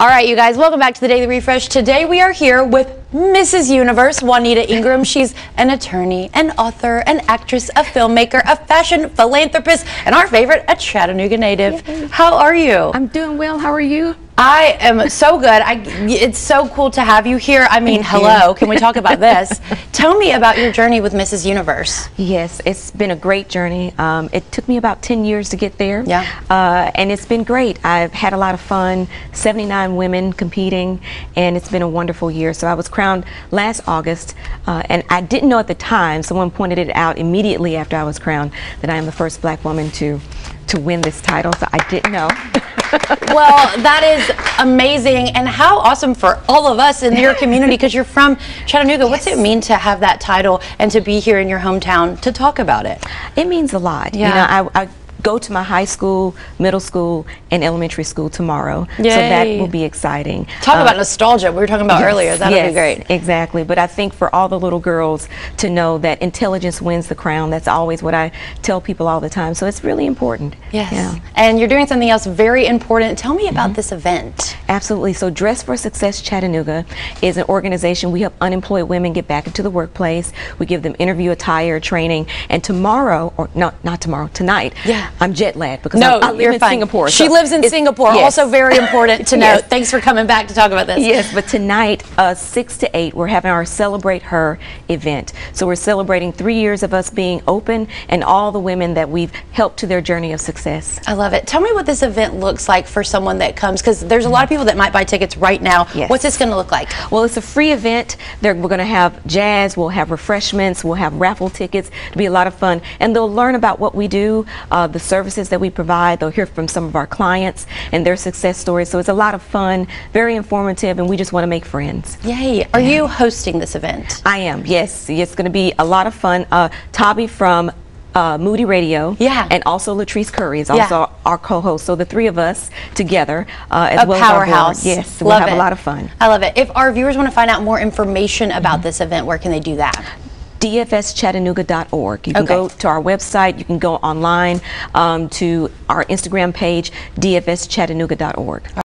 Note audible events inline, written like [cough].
All right, you guys, welcome back to the Daily Refresh. Today we are here with Mrs. Universe, Juanita Ingram. She's an attorney, an author, an actress, a filmmaker, a fashion philanthropist, and our favorite, a Chattanooga native. Yay. How are you? I'm doing well. How are you? I am so good. I, it's so cool to have you here. I mean, Thank hello. You. Can we talk about this? [laughs] Tell me about your journey with Mrs. Universe. Yes, it's been a great journey. Um, it took me about 10 years to get there. Yeah. Uh, and it's been great. I've had a lot of fun. 79 women competing, and it's been a wonderful year. So I was crowned last August, uh, and I didn't know at the time. Someone pointed it out immediately after I was crowned that I am the first black woman to to win this title. So I didn't know. [laughs] well, that is amazing, and how awesome for all of us in your community because you're from Chattanooga. Yes. What's it mean to have that title and to be here in your hometown to talk about it? It means a lot. Yeah. You know, I, I go to my high school, middle school, and elementary school tomorrow. Yay. So that will be exciting. Talk uh, about nostalgia. We were talking about yes, earlier. That'll yes, be great. Exactly. But I think for all the little girls to know that intelligence wins the crown, that's always what I tell people all the time. So it's really important. Yes. Yeah. And you're doing something else very important. Tell me about mm -hmm. this event. Absolutely. So Dress for Success Chattanooga is an organization. We help unemployed women get back into the workplace. We give them interview attire, training, and tomorrow, or not, not tomorrow, tonight, yeah. I'm jet lagged because no, I, I live in fine. Singapore. She so lives in Singapore. Yes. Also very important to [laughs] yes. note. Thanks for coming back to talk about this. Yes, but tonight, uh, 6 to 8, we're having our Celebrate Her event. So we're celebrating three years of us being open and all the women that we've helped to their journey of success. I love it. Tell me what this event looks like for someone that comes, because there's a lot of people that might buy tickets right now. Yes. What's this going to look like? Well, it's a free event. There, we're going to have jazz, we'll have refreshments, we'll have raffle tickets. It'll be a lot of fun. And they'll learn about what we do, uh, the services that we provide. They'll hear from some of our clients and their success stories. So it's a lot of fun, very informative, and we just want to make friends. Yay. Are you hosting this event? I am, yes. It's going to be a lot of fun. Uh, Tabi from uh, Moody Radio. Yeah. And also Latrice Curry is also yeah. our co-host. So the three of us together, uh, as a well powerhouse. as our board. Yes, we'll have it. a lot of fun. I love it. If our viewers want to find out more information about mm -hmm. this event, where can they do that? dfschattanooga.org. You can okay. go to our website, you can go online um, to our Instagram page, dfschattanooga.org.